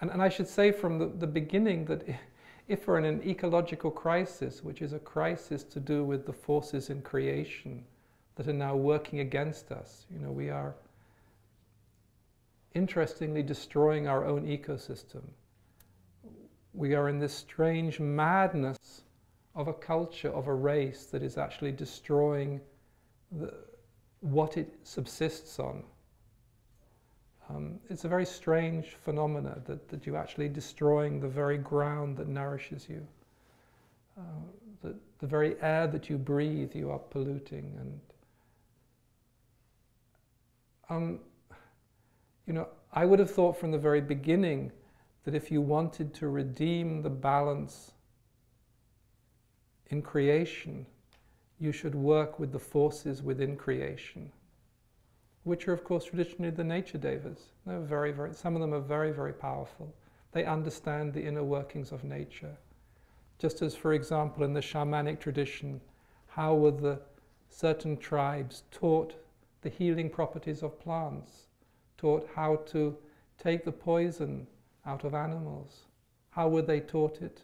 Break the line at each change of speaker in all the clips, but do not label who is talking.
And, and I should say from the, the beginning that if we're in an ecological crisis, which is a crisis to do with the forces in creation that are now working against us, you know, we are interestingly destroying our own ecosystem. We are in this strange madness of a culture, of a race that is actually destroying the, what it subsists on. Um, it's a very strange phenomena that, that you're actually destroying the very ground that nourishes you. Uh, the, the very air that you breathe, you are polluting. And um, you know, I would have thought from the very beginning that if you wanted to redeem the balance in creation, you should work with the forces within creation, which are, of course, traditionally the nature devas. They're very, very, some of them are very, very powerful. They understand the inner workings of nature. Just as, for example, in the shamanic tradition, how were the certain tribes taught the healing properties of plants, taught how to take the poison out of animals? How were they taught it?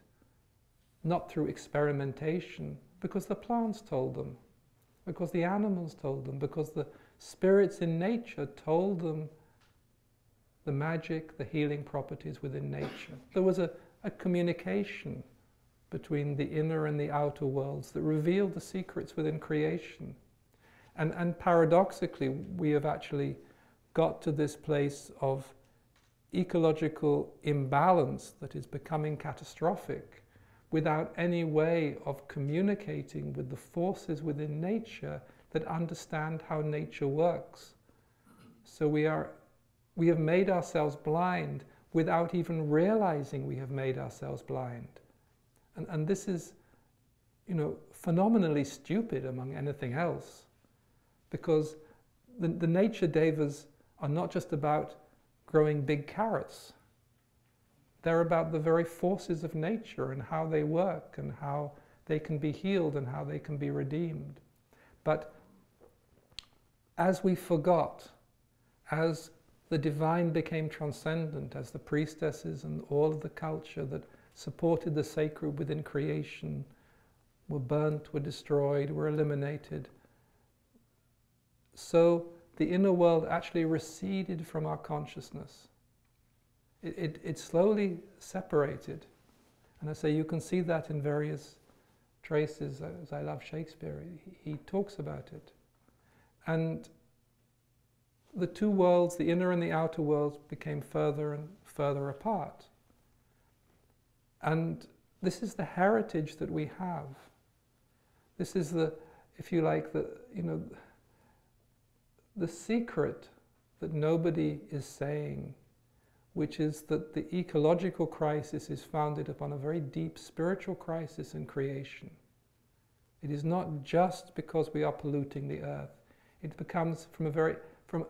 Not through experimentation, because the plants told them, because the animals told them, because the spirits in nature told them the magic, the healing properties within nature. There was a, a communication between the inner and the outer worlds that revealed the secrets within creation. And, and paradoxically, we have actually got to this place of ecological imbalance that is becoming catastrophic without any way of communicating with the forces within nature that understand how nature works. So we are we have made ourselves blind without even realizing we have made ourselves blind. And, and this is, you know, phenomenally stupid among anything else. Because the, the nature devas are not just about growing big carrots. They're about the very forces of nature and how they work and how they can be healed and how they can be redeemed. But as we forgot, as the divine became transcendent, as the priestesses and all of the culture that supported the sacred within creation were burnt, were destroyed, were eliminated, so the inner world actually receded from our consciousness it, it, it slowly separated. And I say you can see that in various traces, as I love Shakespeare, he, he talks about it. And the two worlds, the inner and the outer worlds, became further and further apart. And this is the heritage that we have. This is the, if you like, the, you know, the secret that nobody is saying which is that the ecological crisis is founded upon a very deep spiritual crisis in creation. It is not just because we are polluting the earth. It becomes from a very, from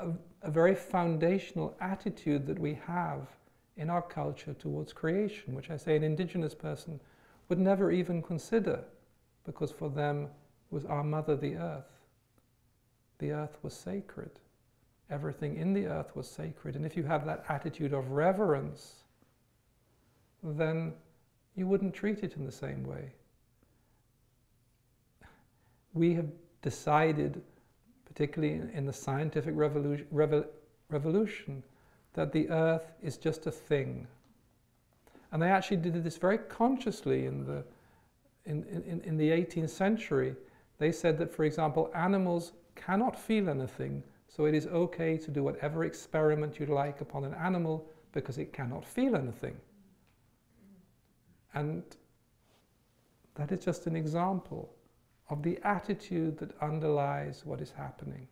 a, a very foundational attitude that we have in our culture towards creation, which I say an indigenous person would never even consider, because for them was our mother the earth. The earth was sacred. Everything in the earth was sacred. And if you have that attitude of reverence, then you wouldn't treat it in the same way. We have decided, particularly in the scientific revolution, revolution that the earth is just a thing. And they actually did this very consciously in the, in, in, in the 18th century. They said that, for example, animals cannot feel anything so it is okay to do whatever experiment you like upon an animal because it cannot feel anything. And that is just an example of the attitude that underlies what is happening.